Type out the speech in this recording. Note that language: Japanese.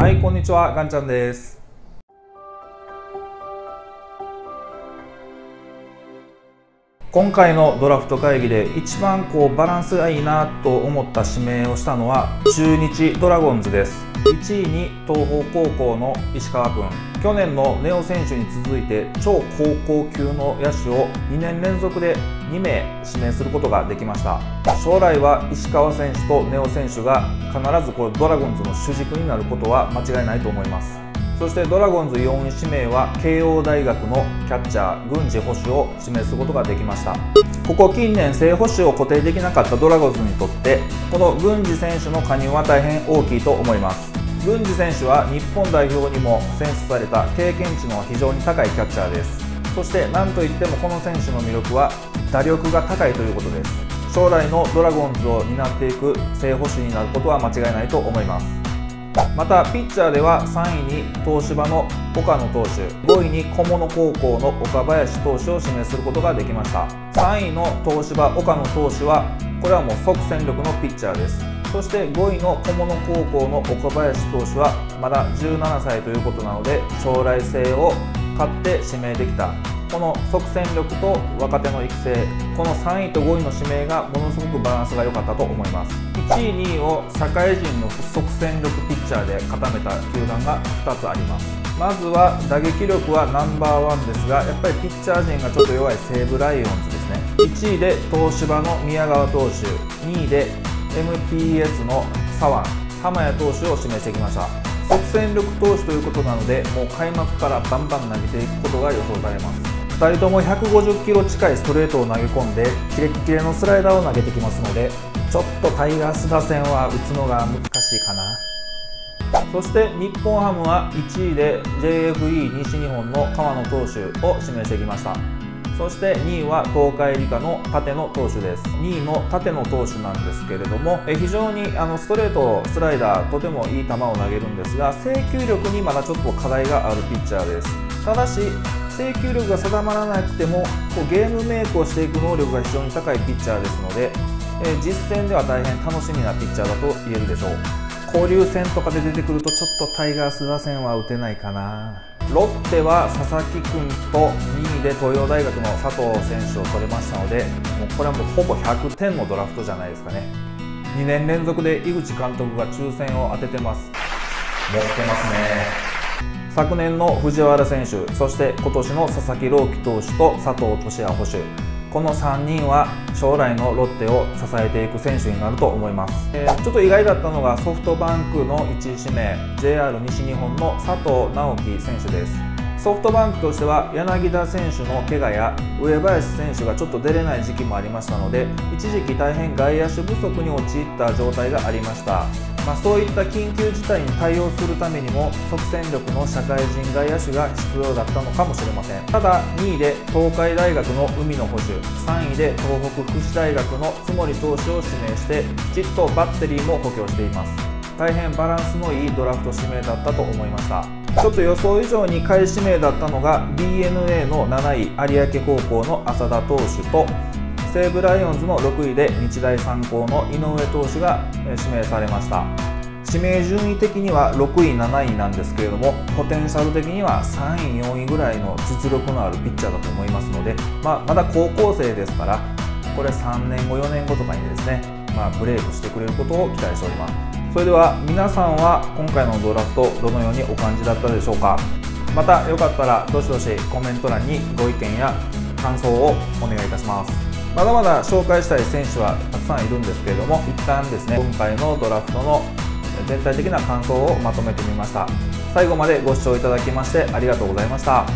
はいこんにちはガンちゃんです。今回のドラフト会議で一番こうバランスがいいなと思った指名をしたのは中日ドラゴンズです。1位に東邦高校の石川君。去年のネオ選手に続いて超高校級の野手を2年連続で2名指名することができました。将来は石川選手とネオ選手が必ずこれドラゴンズの主軸になることは間違いないと思います。そしてドラゴンズ4位指名は慶応大学のキャッチャー郡司捕手を指名することができました。ここ近年正捕手を固定できなかったドラゴンズにとってこの郡司選手の加入は大変大きいと思います。郡司選手は日本代表にも選出された経験値の非常に高いキャッチャーです。そして何といってもこの選手の魅力は打力が高いということです。将来のドラゴンズを担っていく正捕手になることは間違いないと思います。またピッチャーでは3位に東芝の岡野投手5位に小物高校の岡林投手を指名することができました。3位の東芝岡野投手はこれはもう即戦力のピッチャーです。そして5位の小物高校の岡林投手はまだ17歳ということなので将来性を買って指名できた。この即戦力と若手の育成この3位と5位の指名がものすごくバランスが良かったと思います。1位2位を社会人の即戦力ピッチャーで固めた球団が2つあります。まずは打撃力はナンバーワンですがやっぱりピッチャー陣がちょっと弱い西武ライオンズですね。1位で東芝の宮川投手。2位で MPS の左腕浜谷投手を指名してきました。即戦力投手ということなのでもう開幕からバンバン投げていくことが予想されます。2人とも150キロ近いストレートを投げ込んでキレッキレのスライダーを投げてきますのでちょっとタイガース打線は打つのが難しいかな。そして日本ハムは1位で JFE 西日本の川野投手を指名してきました。そして2位は東海理科の立野投手です。2位の立野投手なんですけれども非常にあのストレートスライダーとてもいい球を投げるんですが制球力にまだちょっと課題があるピッチャーです。ただし制球力が定まらなくてもこうゲームメイクをしていく能力が非常に高いピッチャーですので、えー、実戦では大変楽しみなピッチャーだと言えるでしょう。交流戦とかで出てくるとちょっとタイガース打線は打てないかな。ロッテは佐々木君と2位で東洋大学の佐藤選手を取れましたのでもうこれはもうほぼ100点のドラフトじゃないですかね。2年連続で井口監督が抽選を当ててます。持ってますね。昨年の藤原選手そして今年の佐々木朗希投手と佐藤俊也捕手この3人は将来のロッテを支えていく選手になると思います、えー、ちょっと意外だったのがソフトバンクの1位指名 JR 西日本の佐藤直樹選手ですソフトバンクとしては柳田選手の怪我や上林選手がちょっと出れない時期もありましたので一時期大変外野手不足に陥った状態がありました。まあ、そういった緊急事態に対応するためにも即戦力の社会人外野手が必要だったのかもしれません。ただ2位で東海大学の海野捕手3位で東北福祉大学の津森投手を指名してきちっとバッテリーも補強しています。大変バランスのいいドラフト指名だったと思いました。ちょっと予想以上に下位指名だったのが d n a の7位有明高校の浅田投手と西武ライオンズの6位で日大三高の井上投手が指名されました。指名順位的には6位7位なんですけれどもポテンシャル的には3位4位ぐらいの実力のあるピッチャーだと思いますので、まあ、まだ高校生ですからこれ3年後4年後とかにですね、まあ、ブレイクしてくれることを期待しております。それでは皆さんは今回のドラフトどのようにお感じだったでしょうか？またよかったらどしどしコメント欄にご意見や感想をお願いいたします。まだまだ紹介したい選手はたくさんいるんですけれども一旦ですね今回のドラフトの全体的な感想をまとめてみました。最後までご視聴いただきましてありがとうございました。